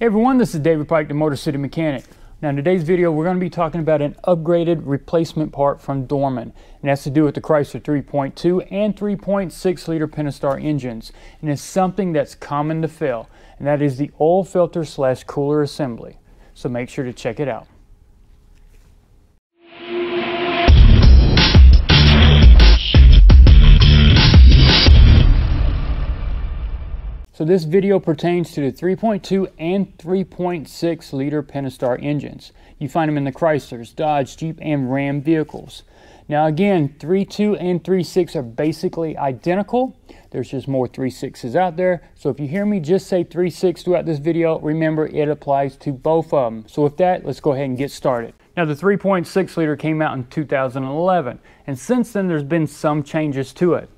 Hey everyone, this is David Pike, the Motor City Mechanic. Now in today's video, we're going to be talking about an upgraded replacement part from Dorman. And that's to do with the Chrysler 3.2 and 3.6 liter Pentastar engines. And it's something that's common to fail, and that is the oil filter slash cooler assembly. So make sure to check it out. So this video pertains to the 3.2 and 3.6 liter Pentastar engines. You find them in the Chryslers, Dodge, Jeep, and Ram vehicles. Now again, 3.2 and 3.6 are basically identical. There's just more 3.6s out there. So if you hear me just say 3.6 throughout this video, remember it applies to both of them. So with that, let's go ahead and get started. Now the 3.6 liter came out in 2011, and since then there's been some changes to it.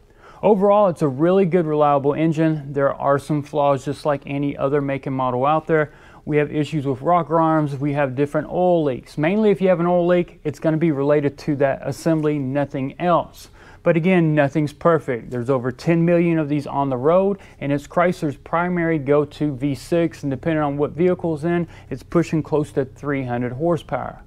Overall, it's a really good, reliable engine. There are some flaws just like any other make and model out there. We have issues with rocker arms. We have different oil leaks. Mainly if you have an oil leak, it's gonna be related to that assembly, nothing else. But again, nothing's perfect. There's over 10 million of these on the road, and it's Chrysler's primary go-to V6, and depending on what vehicle's in, it's pushing close to 300 horsepower.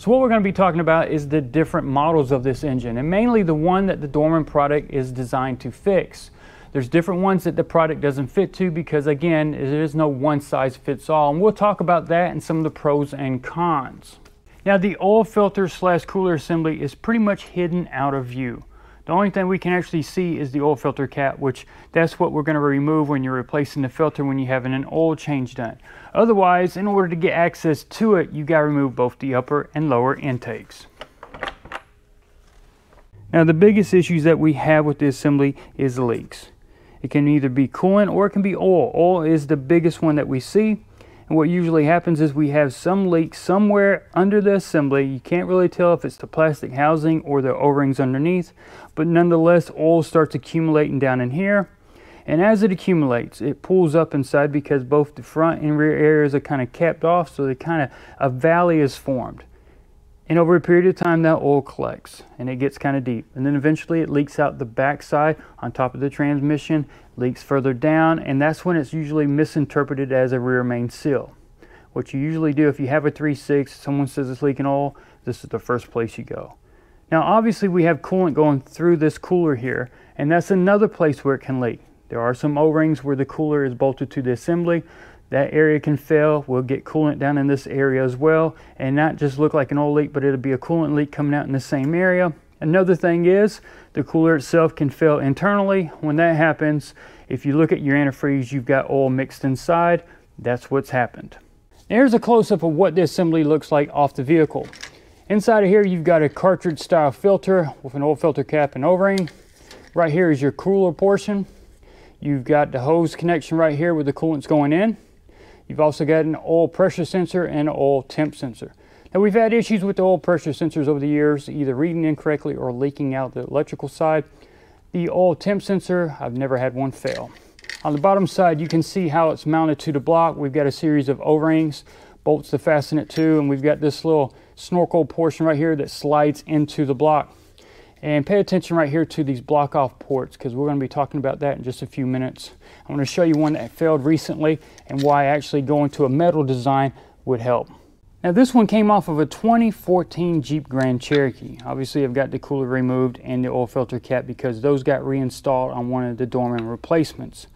So what we're going to be talking about is the different models of this engine and mainly the one that the Dorman product is designed to fix. There's different ones that the product doesn't fit to because again, there is no one size fits all. And we'll talk about that and some of the pros and cons. Now the oil filter slash cooler assembly is pretty much hidden out of view. The only thing we can actually see is the oil filter cap, which that's what we're going to remove when you're replacing the filter when you're having an oil change done. Otherwise, in order to get access to it, you got to remove both the upper and lower intakes. Now the biggest issues that we have with the assembly is leaks. It can either be coolant or it can be oil. Oil is the biggest one that we see. And what usually happens is we have some leak somewhere under the assembly. You can't really tell if it's the plastic housing or the O-rings underneath, but nonetheless, oil starts accumulating down in here. And as it accumulates, it pulls up inside because both the front and rear areas are kind of capped off, so they kind of, a valley is formed. And over a period of time, that oil collects and it gets kind of deep. And then eventually it leaks out the backside on top of the transmission, leaks further down, and that's when it's usually misinterpreted as a rear main seal. What you usually do if you have a 3.6, someone says it's leaking oil, this is the first place you go. Now obviously we have coolant going through this cooler here, and that's another place where it can leak. There are some O-rings where the cooler is bolted to the assembly, that area can fail. We'll get coolant down in this area as well and not just look like an oil leak, but it'll be a coolant leak coming out in the same area. Another thing is the cooler itself can fail internally. When that happens, if you look at your antifreeze, you've got oil mixed inside. That's what's happened. Here's a close-up of what the assembly looks like off the vehicle. Inside of here, you've got a cartridge style filter with an oil filter cap and O-ring. Right here is your cooler portion. You've got the hose connection right here where the coolant's going in. You've also got an oil pressure sensor and an oil temp sensor. Now we've had issues with the oil pressure sensors over the years, either reading incorrectly or leaking out the electrical side. The oil temp sensor, I've never had one fail. On the bottom side, you can see how it's mounted to the block. We've got a series of O-rings, bolts to fasten it to, and we've got this little snorkel portion right here that slides into the block. And pay attention right here to these block off ports because we're going to be talking about that in just a few minutes. I'm going to show you one that failed recently and why actually going to a metal design would help. Now this one came off of a 2014 Jeep Grand Cherokee. Obviously I've got the cooler removed and the oil filter cap because those got reinstalled on one of the Dorman replacements.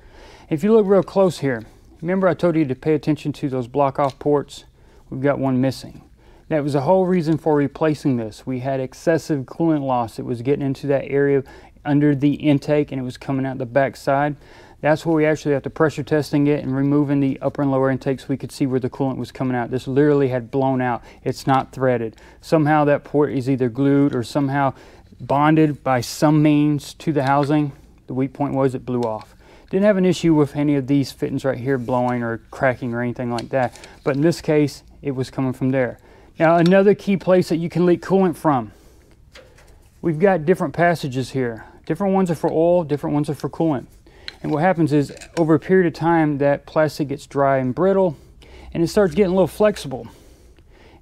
If you look real close here, remember I told you to pay attention to those block off ports? We've got one missing. That was the whole reason for replacing this. We had excessive coolant loss. It was getting into that area under the intake and it was coming out the back side. That's where we actually have to pressure testing it and removing the upper and lower intakes we could see where the coolant was coming out. This literally had blown out. It's not threaded. Somehow that port is either glued or somehow bonded by some means to the housing. The weak point was it blew off. Didn't have an issue with any of these fittings right here blowing or cracking or anything like that. But in this case, it was coming from there. Now another key place that you can leak coolant from. We've got different passages here. Different ones are for oil, different ones are for coolant. And what happens is over a period of time that plastic gets dry and brittle and it starts getting a little flexible.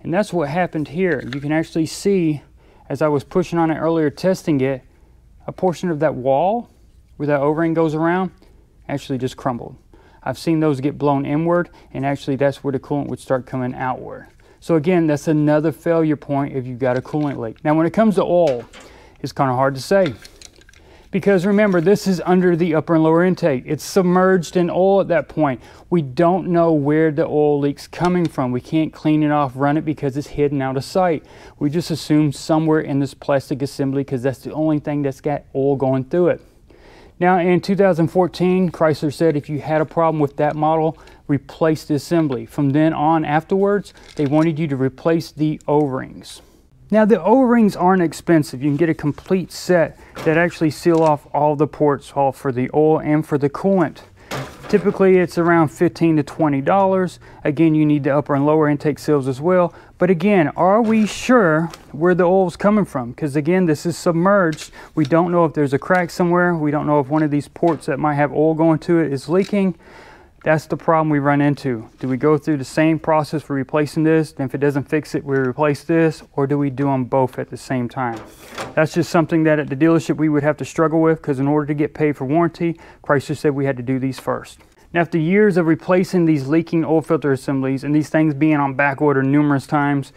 And that's what happened here. You can actually see as I was pushing on it earlier testing it, a portion of that wall where that O-ring goes around actually just crumbled. I've seen those get blown inward, and actually that's where the coolant would start coming outward. So again, that's another failure point if you've got a coolant leak. Now when it comes to oil, it's kind of hard to say. Because remember, this is under the upper and lower intake. It's submerged in oil at that point. We don't know where the oil leak's coming from. We can't clean it off, run it because it's hidden out of sight. We just assume somewhere in this plastic assembly because that's the only thing that's got oil going through it. Now in 2014, Chrysler said if you had a problem with that model, replace the assembly. From then on afterwards, they wanted you to replace the O-rings. Now the O-rings aren't expensive. You can get a complete set that actually seal off all the ports, all for the oil and for the coolant. Typically it's around 15 to $20. Again, you need the upper and lower intake seals as well. But again, are we sure where the oil is coming from? Because again, this is submerged. We don't know if there's a crack somewhere. We don't know if one of these ports that might have oil going to it is leaking. That's the problem we run into. Do we go through the same process for replacing this? Then if it doesn't fix it, we replace this, or do we do them both at the same time? That's just something that at the dealership we would have to struggle with because in order to get paid for warranty, Chrysler said we had to do these first. Now after years of replacing these leaking oil filter assemblies and these things being on back order numerous times,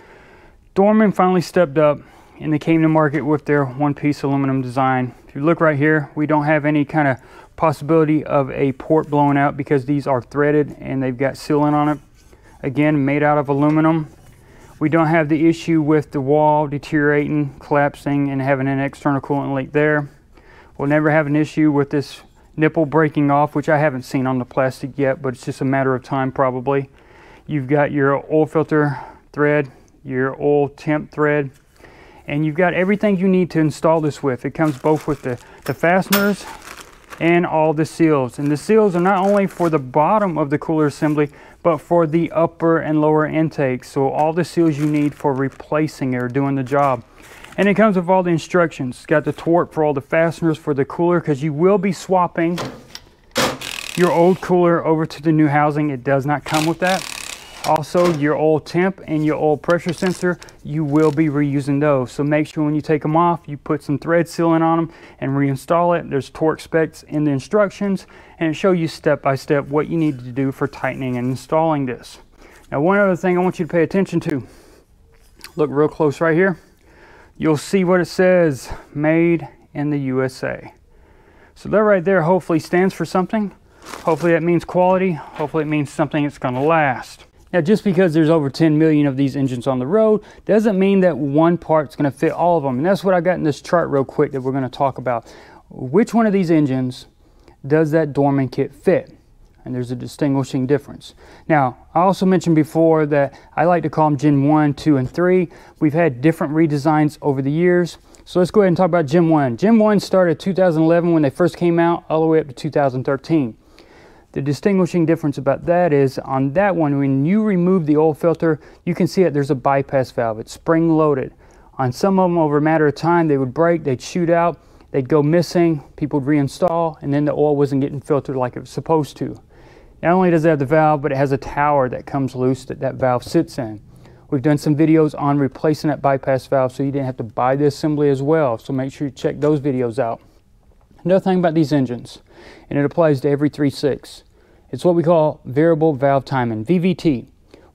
Dorman finally stepped up and they came to market with their one-piece aluminum design. If you look right here, we don't have any kind of possibility of a port blowing out because these are threaded and they've got sealant on it. Again, made out of aluminum. We don't have the issue with the wall deteriorating, collapsing, and having an external coolant leak there. We'll never have an issue with this nipple breaking off, which I haven't seen on the plastic yet, but it's just a matter of time probably. You've got your oil filter thread, your oil temp thread, and you've got everything you need to install this with. It comes both with the, the fasteners and all the seals. And the seals are not only for the bottom of the cooler assembly, but for the upper and lower intakes. So all the seals you need for replacing or doing the job. And it comes with all the instructions. It's got the torque for all the fasteners for the cooler because you will be swapping your old cooler over to the new housing. It does not come with that. Also, your old temp and your old pressure sensor, you will be reusing those. So make sure when you take them off, you put some thread sealant on them and reinstall it. There's torque specs in the instructions and show you step by step what you need to do for tightening and installing this. Now, one other thing I want you to pay attention to. Look real close right here. You'll see what it says, made in the USA. So that right there hopefully stands for something. Hopefully that means quality. Hopefully it means something that's gonna last. Now, just because there's over 10 million of these engines on the road doesn't mean that one part's going to fit all of them. And that's what I got in this chart real quick that we're going to talk about. Which one of these engines does that Dorman kit fit? And there's a distinguishing difference. Now, I also mentioned before that I like to call them Gen 1, 2, and 3. We've had different redesigns over the years. So let's go ahead and talk about Gen 1. Gen 1 started 2011 when they first came out, all the way up to 2013. The distinguishing difference about that is on that one, when you remove the oil filter, you can see that there's a bypass valve. It's spring loaded. On some of them, over a matter of time, they would break, they'd shoot out, they'd go missing, people would reinstall, and then the oil wasn't getting filtered like it was supposed to. Not only does it have the valve, but it has a tower that comes loose that that valve sits in. We've done some videos on replacing that bypass valve so you didn't have to buy the assembly as well. So make sure you check those videos out. Another thing about these engines, and it applies to every 3.6, it's what we call variable valve timing, VVT.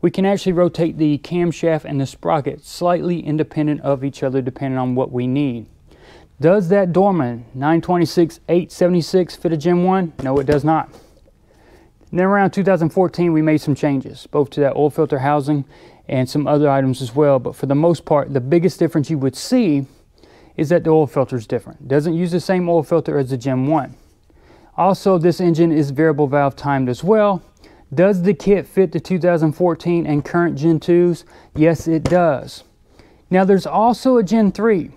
We can actually rotate the camshaft and the sprocket slightly independent of each other depending on what we need. Does that Dorman 926 876 fit a Gen 1? No, it does not. then around 2014, we made some changes, both to that oil filter housing and some other items as well. But for the most part, the biggest difference you would see is that the oil filter is different. Doesn't use the same oil filter as the Gen 1. Also, this engine is variable valve timed as well. Does the kit fit the 2014 and current Gen 2s? Yes, it does. Now, there's also a Gen 3.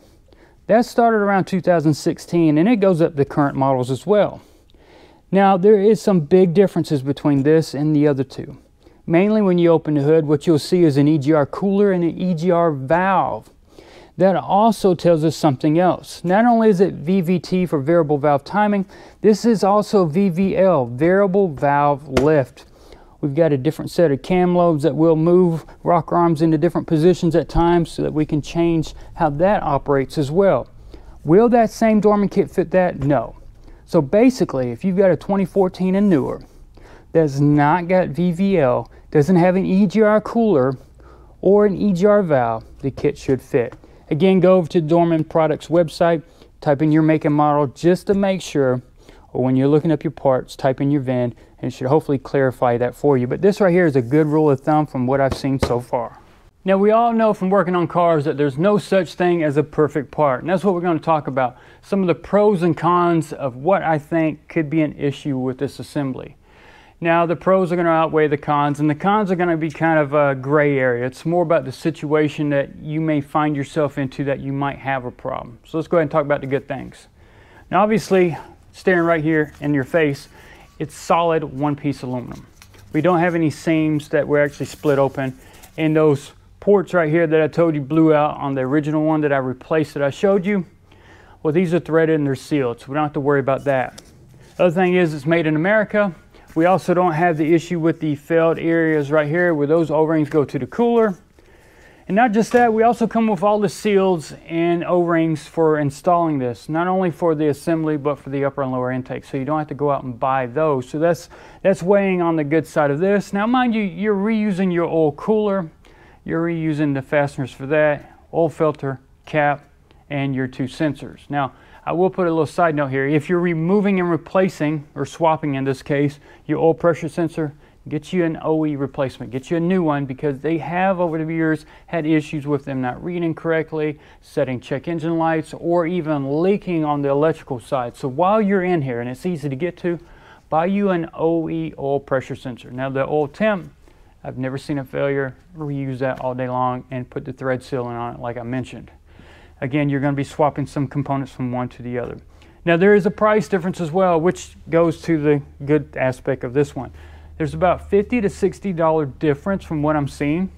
That started around 2016 and it goes up to current models as well. Now, there is some big differences between this and the other two. Mainly when you open the hood, what you'll see is an EGR cooler and an EGR valve that also tells us something else. Not only is it VVT for variable valve timing, this is also VVL, variable valve lift. We've got a different set of cam lobes that will move rocker arms into different positions at times so that we can change how that operates as well. Will that same Dorman kit fit that? No. So basically, if you've got a 2014 and newer, that's not got VVL, doesn't have an EGR cooler or an EGR valve, the kit should fit. Again, go over to Dorman Products website, type in your make and model just to make sure, or when you're looking up your parts, type in your VIN, and it should hopefully clarify that for you. But this right here is a good rule of thumb from what I've seen so far. Now we all know from working on cars that there's no such thing as a perfect part. And that's what we're going to talk about. Some of the pros and cons of what I think could be an issue with this assembly. Now the pros are going to outweigh the cons and the cons are going to be kind of a gray area. It's more about the situation that you may find yourself into that you might have a problem. So let's go ahead and talk about the good things. Now obviously, staring right here in your face, it's solid one piece aluminum. We don't have any seams that were actually split open and those ports right here that I told you blew out on the original one that I replaced that I showed you, well, these are threaded and they're sealed, so we don't have to worry about that. Other thing is it's made in America. We also don't have the issue with the failed areas right here where those O-rings go to the cooler. And not just that, we also come with all the seals and O-rings for installing this, not only for the assembly, but for the upper and lower intake. So you don't have to go out and buy those. So that's, that's weighing on the good side of this. Now, mind you, you're reusing your old cooler. You're reusing the fasteners for that, oil filter, cap, and your two sensors. Now, I will put a little side note here. If you're removing and replacing, or swapping in this case, your oil pressure sensor, get you an OE replacement. Get you a new one because they have over the years had issues with them not reading correctly, setting check engine lights, or even leaking on the electrical side. So while you're in here, and it's easy to get to, buy you an OE oil pressure sensor. Now the oil temp, I've never seen a failure. Reuse that all day long and put the thread sealing on it like I mentioned. Again, you're going to be swapping some components from one to the other. Now there is a price difference as well, which goes to the good aspect of this one. There's about 50 to $60 difference from what I'm seeing.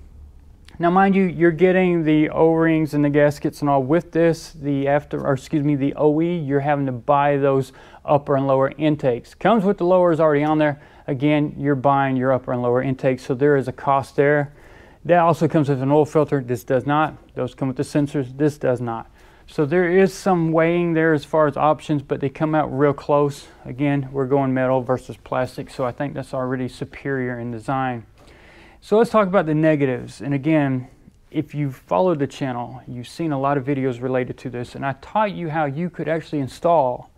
Now mind you, you're getting the O-rings and the gaskets and all with this, the after, or excuse me, the OE, you're having to buy those upper and lower intakes. Comes with the lowers already on there, Again, you're buying your upper and lower intakes, so there is a cost there. That also comes with an oil filter. This does not. Those come with the sensors. This does not. So there is some weighing there as far as options, but they come out real close. Again, we're going metal versus plastic, so I think that's already superior in design. So let's talk about the negatives. And again, if you've followed the channel, you've seen a lot of videos related to this, and I taught you how you could actually install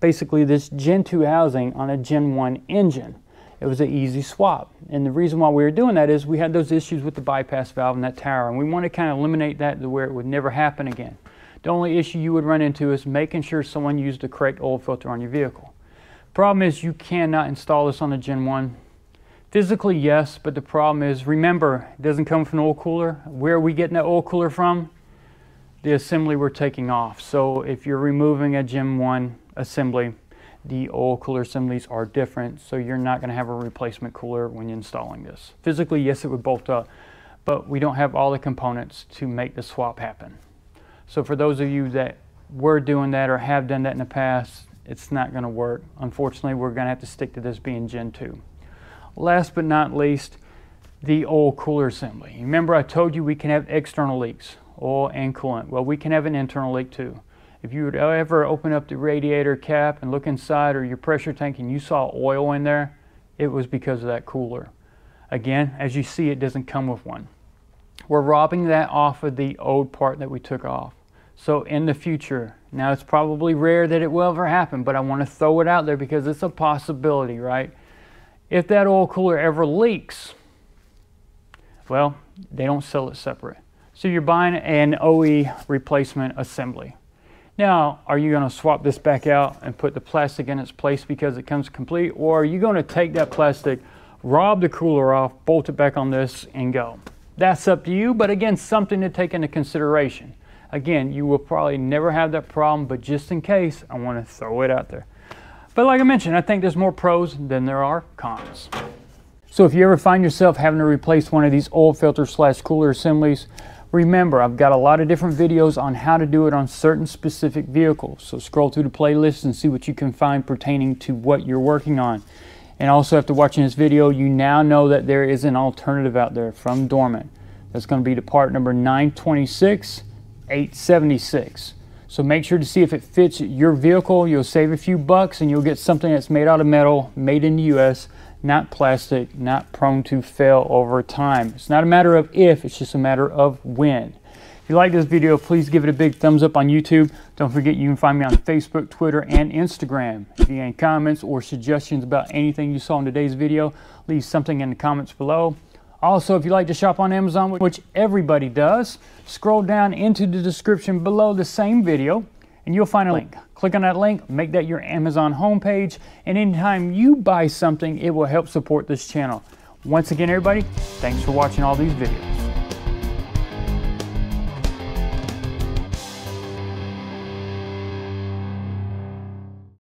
basically this Gen 2 housing on a Gen 1 engine. It was an easy swap. And the reason why we were doing that is we had those issues with the bypass valve in that tower, and we want to kind of eliminate that to where it would never happen again. The only issue you would run into is making sure someone used the correct oil filter on your vehicle. Problem is you cannot install this on a Gen 1. Physically, yes, but the problem is, remember, it doesn't come from an oil cooler. Where are we getting that oil cooler from? The assembly we're taking off. So if you're removing a Gen 1 assembly. The oil cooler assemblies are different, so you're not going to have a replacement cooler when you're installing this. Physically, yes, it would bolt up, but we don't have all the components to make the swap happen. So for those of you that were doing that or have done that in the past, it's not going to work. Unfortunately, we're going to have to stick to this being Gen 2. Last but not least, the oil cooler assembly. Remember I told you we can have external leaks, oil and coolant. Well, we can have an internal leak too. If you would ever open up the radiator cap and look inside or your pressure tank and you saw oil in there, it was because of that cooler. Again, as you see, it doesn't come with one. We're robbing that off of the old part that we took off. So in the future, now it's probably rare that it will ever happen, but I want to throw it out there because it's a possibility, right? If that oil cooler ever leaks, well, they don't sell it separate. So you're buying an OE replacement assembly. Now, are you going to swap this back out and put the plastic in its place because it comes complete? Or are you going to take that plastic, rob the cooler off, bolt it back on this, and go? That's up to you, but again, something to take into consideration. Again, you will probably never have that problem, but just in case, I want to throw it out there. But like I mentioned, I think there's more pros than there are cons. So if you ever find yourself having to replace one of these oil filter slash cooler assemblies, Remember, I've got a lot of different videos on how to do it on certain specific vehicles. So scroll through the playlist and see what you can find pertaining to what you're working on. And also after watching this video, you now know that there is an alternative out there from Dorman. That's going to be the part number 926 876. So make sure to see if it fits your vehicle. You'll save a few bucks and you'll get something that's made out of metal, made in the US, not plastic, not prone to fail over time. It's not a matter of if, it's just a matter of when. If you like this video, please give it a big thumbs up on YouTube. Don't forget you can find me on Facebook, Twitter, and Instagram. If you have any comments or suggestions about anything you saw in today's video, leave something in the comments below. Also, if you like to shop on Amazon, which everybody does, scroll down into the description below the same video and you'll find a link. Click on that link, make that your Amazon homepage, and anytime you buy something, it will help support this channel. Once again, everybody, thanks for watching all these videos.